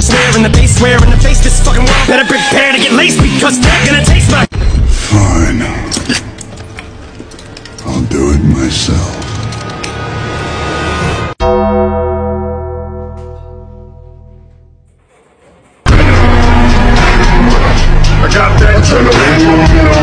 the snare and the bass swear in the face this fucking world better prepare to get laced because they're gonna taste my Fine. I'll do it myself. I got that adrenaline.